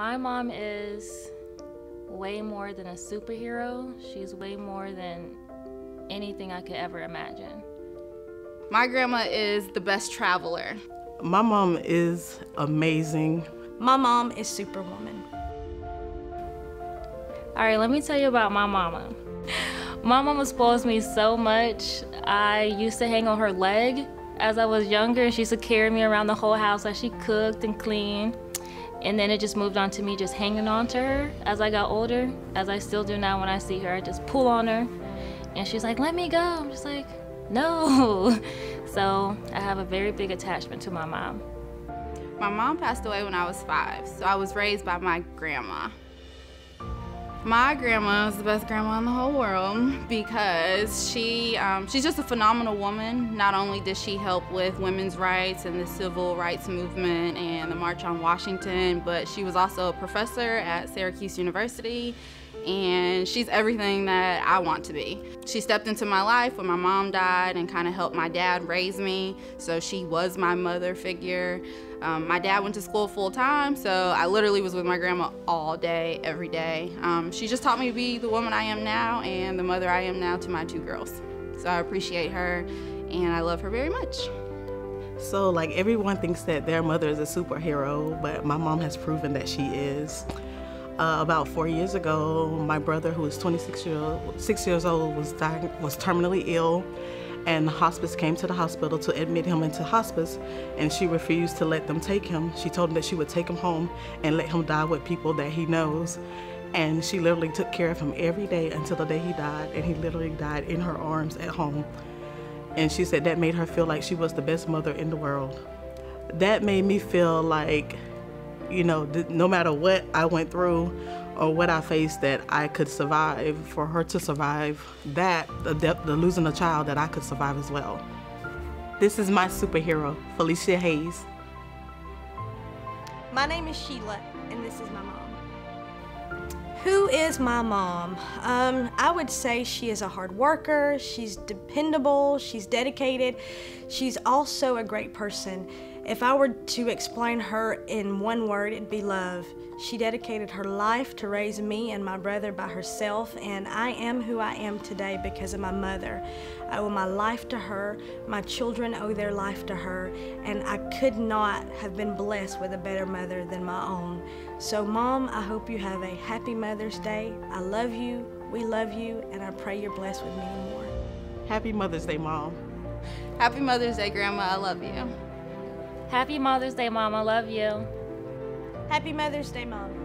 My mom is way more than a superhero. She's way more than anything I could ever imagine. My grandma is the best traveler. My mom is amazing. My mom is superwoman. All right, let me tell you about my mama. My mama spoils me so much. I used to hang on her leg as I was younger. And she used to carry me around the whole house as she cooked and cleaned. And then it just moved on to me just hanging on to her as I got older, as I still do now when I see her. I just pull on her and she's like, let me go. I'm just like, no. So I have a very big attachment to my mom. My mom passed away when I was five, so I was raised by my grandma. My grandma is the best grandma in the whole world because she um, she's just a phenomenal woman. Not only did she help with women's rights and the civil rights movement and the March on Washington, but she was also a professor at Syracuse University and she's everything that I want to be. She stepped into my life when my mom died and kind of helped my dad raise me, so she was my mother figure. Um, my dad went to school full time, so I literally was with my grandma all day, every day. Um, she just taught me to be the woman I am now and the mother I am now to my two girls. So I appreciate her and I love her very much. So, like, everyone thinks that their mother is a superhero, but my mom has proven that she is. Uh, about four years ago, my brother, who was 26 year six years old, was was terminally ill, and the hospice came to the hospital to admit him into hospice, and she refused to let them take him. She told him that she would take him home and let him die with people that he knows. And she literally took care of him every day until the day he died, and he literally died in her arms at home. And she said that made her feel like she was the best mother in the world. That made me feel like, you know, no matter what I went through or what I faced, that I could survive. For her to survive that, the, the losing a child, that I could survive as well. This is my superhero, Felicia Hayes. My name is Sheila, and this is my mom. Who is my mom? Um, I would say she is a hard worker, she's dependable, she's dedicated, she's also a great person. If I were to explain her in one word, it'd be love. She dedicated her life to raise me and my brother by herself, and I am who I am today because of my mother. I owe my life to her, my children owe their life to her, and I could not have been blessed with a better mother than my own. So, Mom, I hope you have a happy Mother's Day. I love you, we love you, and I pray you're blessed with many more. Happy Mother's Day, Mom. Happy Mother's Day, Grandma. I love you. Happy Mother's Day, Mom. I love you. Happy Mother's Day, Mom.